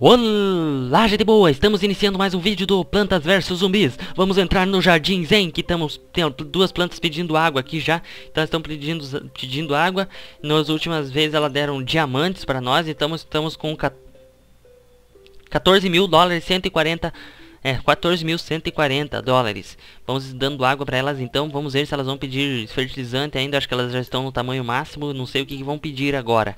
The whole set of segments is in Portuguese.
Olá, gente boa! Estamos iniciando mais um vídeo do Plantas vs Zumbis. Vamos entrar no Jardim Zen, que estamos tendo duas plantas pedindo água aqui já. Então estão pedindo, pedindo água. Nas últimas vezes elas deram diamantes para nós. Então estamos com 14 mil dólares, 140... É, 14.140 dólares. Vamos dando água para elas então. Vamos ver se elas vão pedir fertilizante ainda. Acho que elas já estão no tamanho máximo. Não sei o que, que vão pedir agora.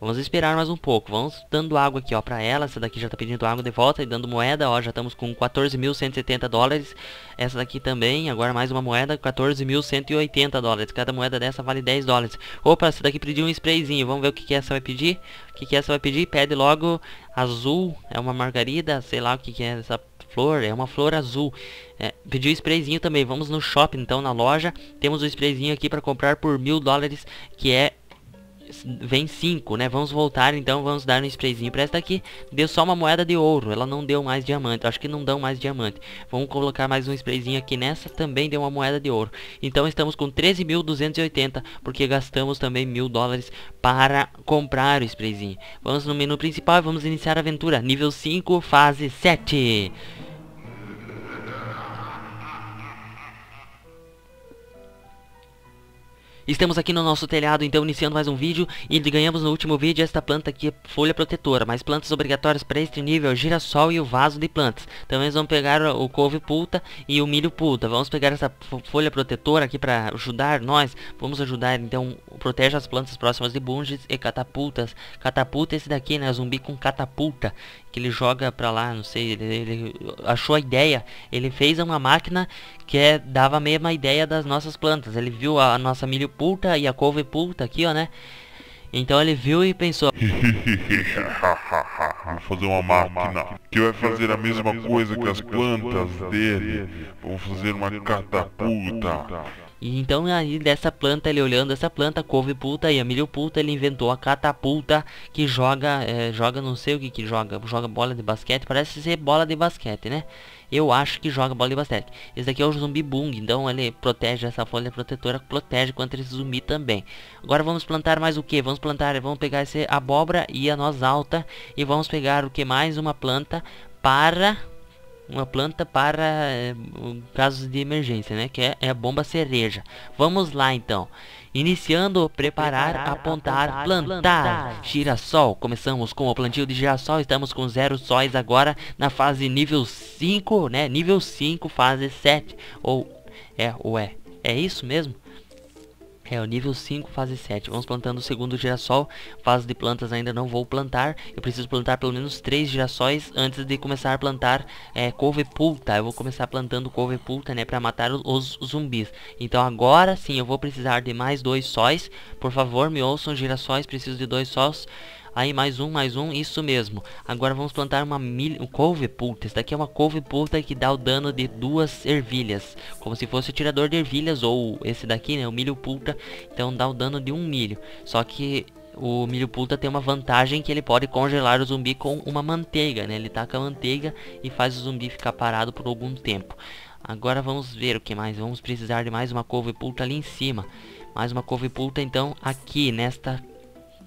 Vamos esperar mais um pouco. Vamos dando água aqui, ó, pra ela. Essa daqui já tá pedindo água de volta e dando moeda, ó. Já estamos com 14.170 dólares. Essa daqui também. Agora mais uma moeda, 14.180 dólares. Cada moeda dessa vale 10 dólares. Opa, essa daqui pediu um sprayzinho. Vamos ver o que, que essa vai pedir. O que, que essa vai pedir? Pede logo azul. É uma margarida. Sei lá o que, que é essa flor. É uma flor azul. É, pediu sprayzinho também. Vamos no shopping, então, na loja. Temos o sprayzinho aqui para comprar por mil dólares. Que é vem 5, né? Vamos voltar então, vamos dar um sprayzinho pra essa daqui. Deu só uma moeda de ouro, ela não deu mais diamante. Acho que não dão mais diamante. Vamos colocar mais um sprayzinho aqui nessa, também deu uma moeda de ouro. Então estamos com 13.280, porque gastamos também mil dólares para comprar o sprayzinho. Vamos no menu principal e vamos iniciar a aventura. Nível 5, fase 7. Estamos aqui no nosso telhado, então, iniciando mais um vídeo. E ganhamos no último vídeo esta planta aqui, folha protetora. Mais plantas obrigatórias para este nível, girassol e o vaso de plantas. Também vamos pegar o couve pulta e o milho pulta. Vamos pegar essa folha protetora aqui para ajudar nós. Vamos ajudar, então, protege as plantas próximas de bunges e catapultas. Catapulta esse daqui, né? Zumbi com catapulta que ele joga pra lá, não sei, ele, ele, achou a ideia, ele fez uma máquina que é, dava a mesma ideia das nossas plantas, ele viu a, a nossa milho pulta e a couve pulta aqui, ó, né? Então ele viu e pensou Vou fazer uma máquina que vai fazer a mesma coisa que as plantas dele. Vamos fazer uma catapulta. E então aí dessa planta, ele olhando essa planta, couve puta e a milho puta, ele inventou a catapulta que joga, é, joga não sei o que que joga, joga bola de basquete, parece ser bola de basquete, né? Eu acho que joga bola de basquete. Esse daqui é o zumbi bung, então ele protege essa folha protetora, protege contra esse zumbi também. Agora vamos plantar mais o que? Vamos plantar, vamos pegar esse abóbora e a noz alta e vamos pegar o que mais? Uma planta para uma planta para é, casos de emergência, né? Que é, é, a bomba cereja. Vamos lá então. Iniciando, preparar, preparar apontar, apontar, plantar. plantar. Girassol. Começamos com o plantio de girassol. Estamos com zero sóis agora na fase nível 5, né? Nível 5, fase 7. Ou é, ou é. É isso mesmo? É o nível 5, fase 7. Vamos plantando o segundo girassol. Fase de plantas ainda não vou plantar. Eu preciso plantar pelo menos 3 girassóis antes de começar a plantar é, couve pulta. Eu vou começar plantando couve pulta, né, para matar os, os zumbis. Então agora sim eu vou precisar de mais dois sóis. Por favor, me ouçam girassóis, preciso de dois sóis. Aí mais um, mais um, isso mesmo. Agora vamos plantar uma milho, um couve pulta. Esse daqui é uma couve pulta que dá o dano de duas ervilhas. Como se fosse o tirador de ervilhas ou esse daqui, né, o milho pulta. Então dá o dano de um milho. Só que o milho pulta tem uma vantagem que ele pode congelar o zumbi com uma manteiga, né? Ele taca a manteiga e faz o zumbi ficar parado por algum tempo. Agora vamos ver o que mais. Vamos precisar de mais uma couve pulta ali em cima. Mais uma couve pulta então aqui nesta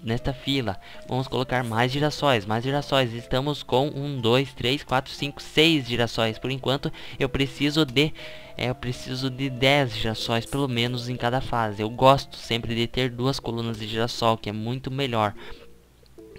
nesta fila. Vamos colocar mais girassóis, mais girassóis. Estamos com 1, 2, 3, 4, 5, 6 girassóis. Por enquanto, eu preciso de... É, eu preciso de 10 girassóis, pelo menos, em cada fase. Eu gosto sempre de ter duas colunas de girassol, que é muito melhor.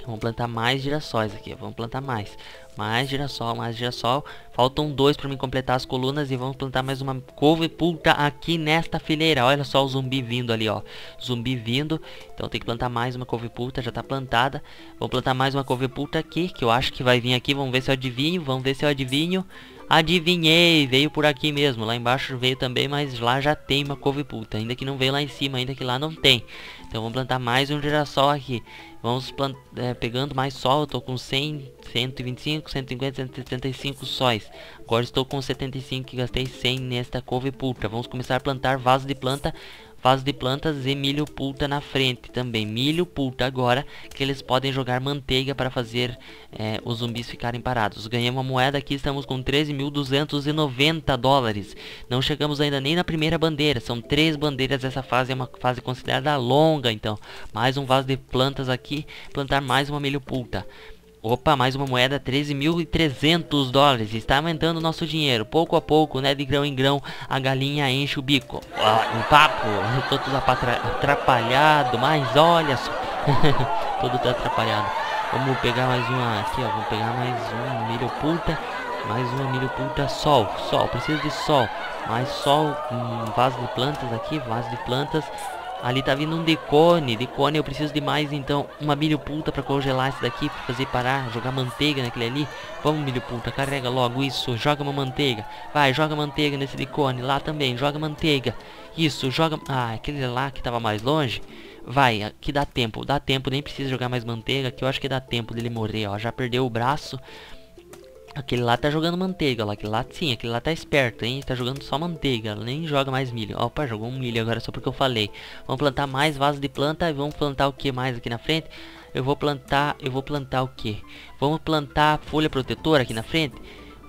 Vamos plantar mais girassóis aqui, vamos plantar mais. Mais girassol, mais girassol. Faltam dois para me completar as colunas e vamos plantar mais uma couve pulta aqui nesta fileira. Olha só o zumbi vindo ali, ó. Zumbi vindo. Então tem que plantar mais uma couve pulta, já está plantada. Vamos plantar mais uma couve pulta aqui, que eu acho que vai vir aqui. Vamos ver se eu adivinho, vamos ver se eu adivinho. Adivinhei, veio por aqui mesmo. Lá embaixo veio também, mas lá já tem uma couve puta. Ainda que não veio lá em cima, ainda que lá não tem. Então vamos plantar mais um girassol aqui. Vamos é, pegando mais sol. Eu tô com 100, 125, 150, 175 sóis. Agora estou com 75 que gastei 100 nesta couve puta. Vamos começar a plantar vaso de planta vaso de plantas e milho pulta na frente também. Milho pulta agora, que eles podem jogar manteiga para fazer é, os zumbis ficarem parados. Ganhamos uma moeda aqui, estamos com 13.290 dólares. Não chegamos ainda nem na primeira bandeira, são três bandeiras essa fase, é uma fase considerada longa, então. Mais um vaso de plantas aqui, plantar mais uma milho pulta. Opa, mais uma moeda, 13.300 dólares. Está aumentando o nosso dinheiro. Pouco a pouco, né? De grão em grão, a galinha enche o bico. Ó, um papo. Tô tudo atrapalhado, mas olha só. todo tá atrapalhado. Vamos pegar mais uma aqui, ó. Vamos pegar mais um milho puta. Mais uma milho puta. Sol, sol. Preciso de sol. Mais sol. Um vaso de plantas aqui. Vaso de plantas. Ali tá vindo um decone. Decone eu preciso de mais então. Uma milho puta pra congelar esse daqui. Pra fazer parar. Jogar manteiga naquele ali. Vamos milho puta. Carrega logo isso. Joga uma manteiga. Vai, joga manteiga nesse decone. Lá também. Joga manteiga. Isso, joga... Ah, aquele lá que tava mais longe. Vai, aqui dá tempo. Dá tempo. Nem precisa jogar mais manteiga. Que eu acho que dá tempo dele morrer, ó. Já perdeu o braço. Aquele lá tá jogando manteiga, lá, aquele lá sim, aquele lá tá esperto, hein? Tá jogando só manteiga, nem joga mais milho. Opa, jogou um milho agora só porque eu falei. Vamos plantar mais vasos de planta e vamos plantar o que mais aqui na frente? Eu vou plantar, eu vou plantar o que? Vamos plantar folha protetora aqui na frente?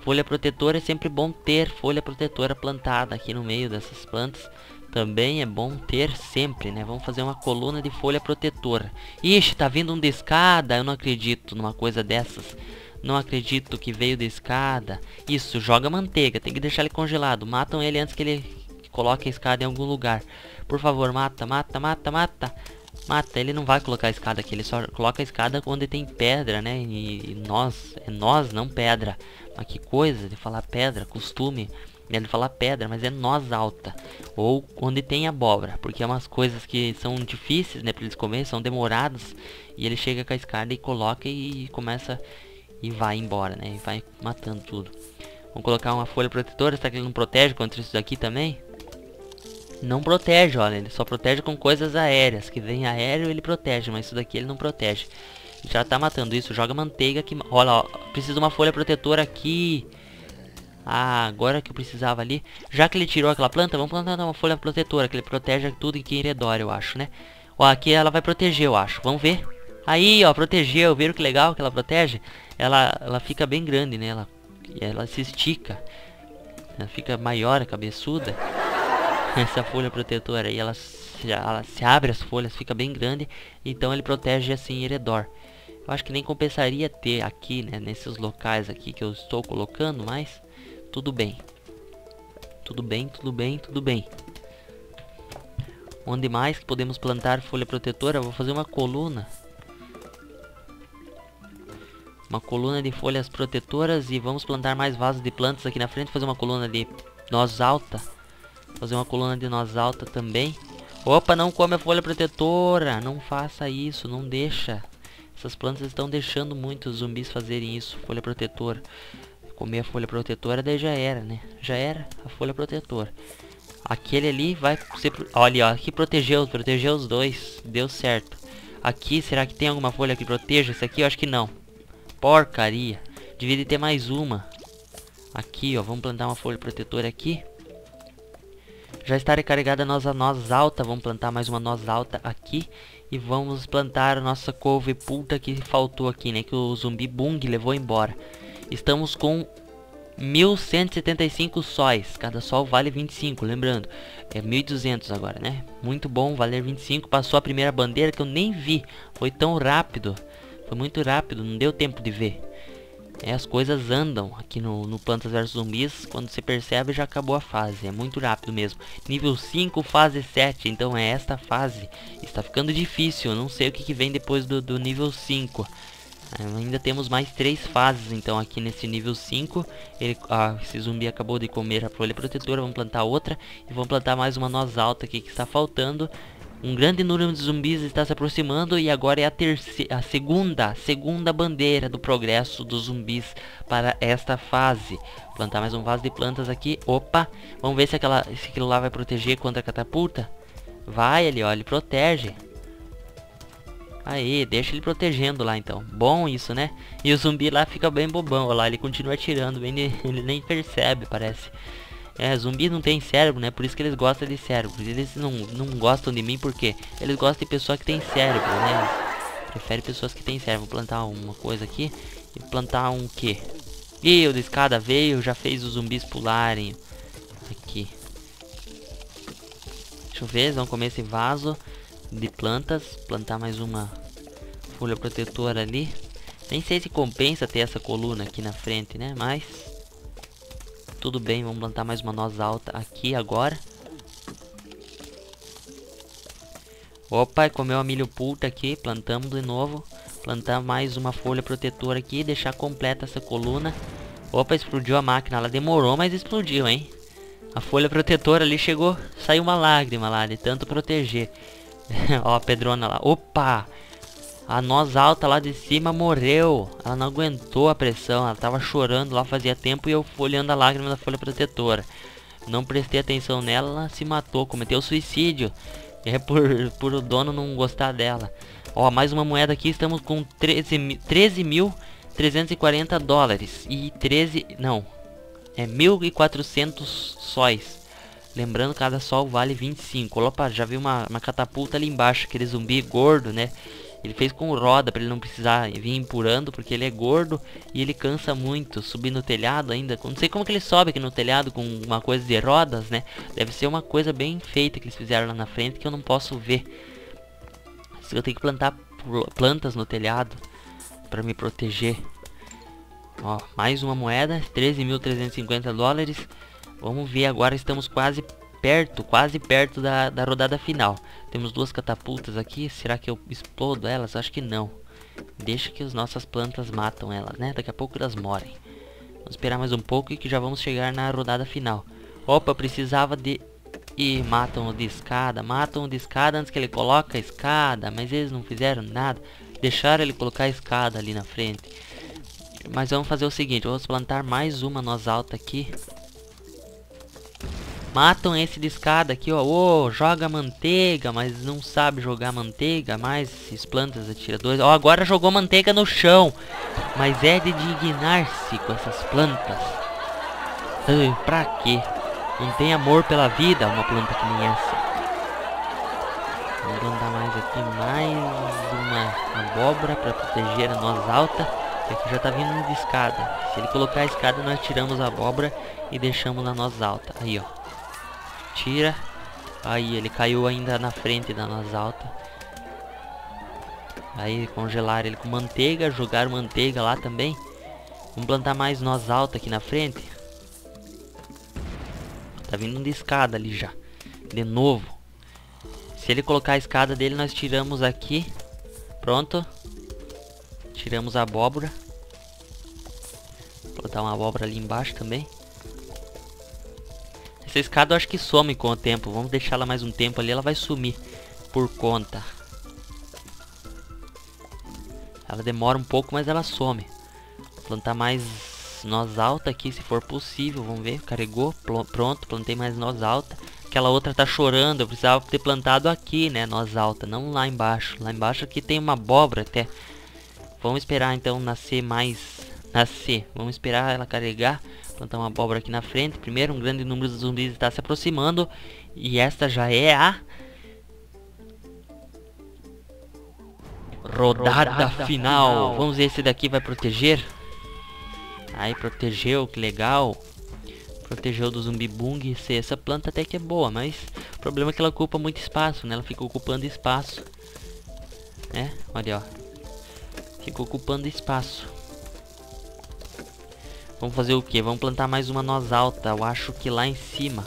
Folha protetora é sempre bom ter folha protetora plantada aqui no meio dessas plantas. Também é bom ter sempre, né? Vamos fazer uma coluna de folha protetora. Ixi, tá vindo um de escada, eu não acredito numa coisa dessas. Não acredito que veio da escada. Isso, joga manteiga. Tem que deixar ele congelado. Matam ele antes que ele coloque a escada em algum lugar. Por favor, mata, mata, mata, mata. Mata, ele não vai colocar a escada aqui. Ele só coloca a escada onde tem pedra, né? E, e nós, é nós, não pedra. Mas que coisa de falar pedra, costume. Ele fala pedra, mas é nós alta. Ou onde tem abóbora. Porque é umas coisas que são difíceis, né? Pra eles comer, são demorados. E ele chega com a escada e coloca e começa e vai embora, né? E vai matando tudo. Vamos colocar uma folha protetora. Será que ele não protege contra isso daqui também? Não protege, olha. Ele só protege com coisas aéreas. Que vem aéreo ele protege, mas isso daqui ele não protege. Já tá matando isso. Joga manteiga aqui. Olha, ó. Preciso de uma folha protetora aqui. Ah, agora que eu precisava ali. Já que ele tirou aquela planta, vamos plantar uma folha protetora. Que ele protege tudo em redor, eu acho, né? Ó, aqui ela vai proteger, eu acho. Vamos ver. Aí, ó, protegeu. Viram que legal que ela protege? Ela, ela fica bem grande, né? Ela, ela se estica. Ela fica maior, cabeçuda. Essa folha protetora aí, ela, ela se abre as folhas, fica bem grande. Então ele protege assim redor. Eu acho que nem compensaria ter aqui, né? Nesses locais aqui que eu estou colocando, mas tudo bem. Tudo bem, tudo bem, tudo bem. Onde mais podemos plantar folha protetora? Eu vou fazer uma coluna uma coluna de folhas protetoras e vamos plantar mais vasos de plantas aqui na frente, fazer uma coluna de noz alta, fazer uma coluna de noz alta também. Opa, não come a folha protetora, não faça isso, não deixa. Essas plantas estão deixando muitos zumbis fazerem isso, folha protetora. Comer a folha protetora, daí já era, né? Já era a folha protetora. Aquele ali vai ser... Olha, ó, aqui protegeu, protegeu os dois, deu certo. Aqui, será que tem alguma folha que proteja? Esse aqui eu acho que não. Porcaria. Devia ter mais uma. Aqui, ó. Vamos plantar uma folha protetora aqui. Já está recarregada a nossa noz alta. Vamos plantar mais uma noz alta aqui. E vamos plantar a nossa couve puta que faltou aqui, né? Que o zumbi bung levou embora. Estamos com 1175 sóis. Cada sol vale 25, lembrando. É 1200 agora, né? Muito bom, valer 25. Passou a primeira bandeira que eu nem vi. Foi tão rápido. Foi muito rápido, não deu tempo de ver. É, as coisas andam aqui no, no Plantas vs Zumbis. Quando você percebe, já acabou a fase. É muito rápido mesmo. Nível 5, fase 7. Então é esta fase. Está ficando difícil. Eu não sei o que, que vem depois do, do nível 5. Ainda temos mais três fases então aqui nesse nível 5 ele, ah, Esse zumbi acabou de comer a folha protetora Vamos plantar outra E vamos plantar mais uma noz alta aqui que está faltando um grande número de zumbis está se aproximando e agora é a, terceira, a segunda, segunda bandeira do progresso dos zumbis para esta fase. Plantar mais um vaso de plantas aqui. Opa, vamos ver se, aquela, se aquilo lá vai proteger contra a catapulta. Vai ali, ó, ele protege. Aí, deixa ele protegendo lá então. Bom isso, né? E o zumbi lá fica bem bobão, ó lá, ele continua atirando, bem, ele nem percebe, parece. É, zumbi não tem cérebro, né? Por isso que eles gostam de cérebro. Eles não, não gostam de mim porque eles gostam de pessoa que tem cérebro, né? Prefere pessoas que tem cérebro. Vou plantar uma coisa aqui e plantar um quê? E o de escada veio, já fez os zumbis pularem. Aqui. Deixa eu ver, vamos comer esse vaso de plantas. Plantar mais uma folha protetora ali. Nem sei se compensa ter essa coluna aqui na frente, né? Mas... Tudo bem, vamos plantar mais uma noz alta aqui agora. Opa, comeu a milho pulta aqui, plantamos de novo. Plantar mais uma folha protetora aqui, deixar completa essa coluna. Opa, explodiu a máquina, ela demorou, mas explodiu, hein? A folha protetora ali chegou, saiu uma lágrima lá de tanto proteger. Ó, a pedrona lá. Opa! A noz alta lá de cima morreu. Ela não aguentou a pressão. Ela tava chorando lá fazia tempo e eu olhando a lágrima da folha protetora. Não prestei atenção nela, ela se matou, cometeu suicídio. É por, por o dono não gostar dela. Ó, mais uma moeda aqui, estamos com 13.340 13 dólares. E 13, não, é 1.400 sóis. Lembrando, cada sol vale 25. Opa, já vi uma, uma catapulta ali embaixo, aquele zumbi gordo, né? Ele fez com roda para ele não precisar vir empurrando, porque ele é gordo e ele cansa muito. Subir no telhado ainda. Não sei como que ele sobe aqui no telhado com uma coisa de rodas, né? Deve ser uma coisa bem feita que eles fizeram lá na frente que eu não posso ver. Eu tenho que plantar plantas no telhado para me proteger. Ó, mais uma moeda, 13.350 dólares. Vamos ver agora, estamos quase perto, quase perto da, da rodada final. Temos duas catapultas aqui, será que eu explodo elas? Acho que não. Deixa que as nossas plantas matam elas, né? Daqui a pouco elas morrem. Vamos esperar mais um pouco e que já vamos chegar na rodada final. Opa, precisava de... E matam o de escada, matam o de escada antes que ele coloque a escada, mas eles não fizeram nada. Deixaram ele colocar a escada ali na frente. Mas vamos fazer o seguinte, vamos plantar mais uma noz alta aqui. Matam esse de escada aqui, ó. Oh, joga manteiga, mas não sabe jogar manteiga. Mais esses plantas atiradores. Ó, oh, agora jogou manteiga no chão. Mas é de dignar-se com essas plantas. Ai, pra quê? Não tem amor pela vida uma planta que nem essa. Vamos plantar mais aqui. Mais uma abóbora para proteger a noz alta. Aqui já tá vindo de escada. Se ele colocar a escada, nós tiramos a abóbora e deixamos na noz alta. Aí, ó. Tira. Aí, ele caiu ainda na frente da noz alta. Aí, congelaram ele com manteiga. Jogaram manteiga lá também. Vamos plantar mais noz alta aqui na frente. Tá vindo de escada ali já. De novo. Se ele colocar a escada dele, nós tiramos aqui. Pronto. Tiramos a abóbora. Vou botar uma abóbora ali embaixo também. Essa escada eu acho que some com o tempo. Vamos deixar ela mais um tempo ali, ela vai sumir por conta. Ela demora um pouco, mas ela some. Plantar mais noz alta aqui, se for possível. Vamos ver, carregou, pronto, plantei mais noz alta. Aquela outra tá chorando, eu precisava ter plantado aqui, né, noz alta, não lá embaixo. Lá embaixo aqui tem uma abóbora até. Vamos esperar então nascer mais, nascer. Vamos esperar ela carregar. Plantar uma abóbora aqui na frente. Primeiro, um grande número de zumbis está se aproximando. E esta já é a... Rodada, Rodada final. final. Vamos ver se daqui vai proteger. Aí, protegeu, que legal. Protegeu do zumbi bung. Essa planta até que é boa, mas... O problema é que ela ocupa muito espaço, né? Ela fica ocupando espaço. É, olha, ó. Fica ocupando espaço. Vamos fazer o que? Vamos plantar mais uma noz alta. Eu acho que lá em cima.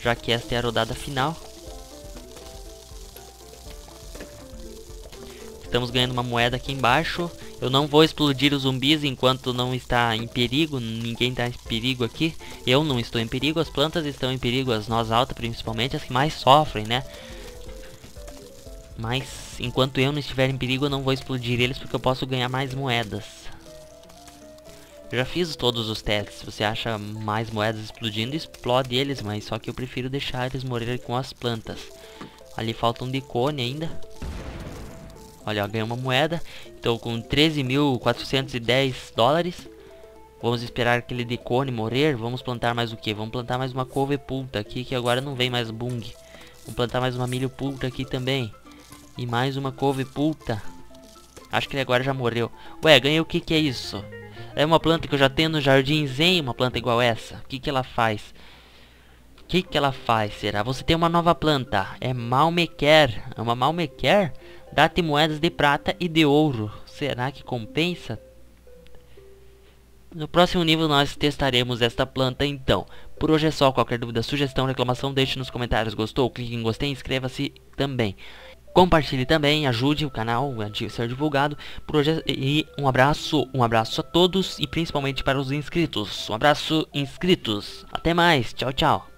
Já que esta é a rodada final. Estamos ganhando uma moeda aqui embaixo. Eu não vou explodir os zumbis enquanto não está em perigo. Ninguém está em perigo aqui. Eu não estou em perigo. As plantas estão em perigo. As nós altas principalmente. As que mais sofrem, né? Mas enquanto eu não estiver em perigo eu não vou explodir eles porque eu posso ganhar mais moedas. Eu já fiz todos os testes. Você acha mais moedas explodindo, explode eles, mas só que eu prefiro deixar eles morrerem com as plantas. Ali falta um de ainda. Olha, ó, ganhei uma moeda. Estou com 13.410 dólares. Vamos esperar aquele de morrer. Vamos plantar mais o que? Vamos plantar mais uma couve pulta aqui, que agora não vem mais bung. Vamos plantar mais uma milho pulta aqui também. E mais uma couve pulta. Acho que ele agora já morreu. Ué, ganhei o que que é isso? É uma planta que eu já tenho no jardim zen, uma planta igual essa. O que que ela faz? O que que ela faz, será? Você tem uma nova planta. É Malmequer. É uma Malmequer? Dá-te moedas de prata e de ouro. Será que compensa No próximo nível nós testaremos esta planta então. Por hoje é só, qualquer dúvida, sugestão, reclamação, deixe nos comentários. Gostou? Clique em gostei e inscreva-se também. Compartilhe também, ajude o canal a ser divulgado. É, e um abraço, um abraço a todos e principalmente para os inscritos. Um abraço, inscritos. Até mais, tchau, tchau.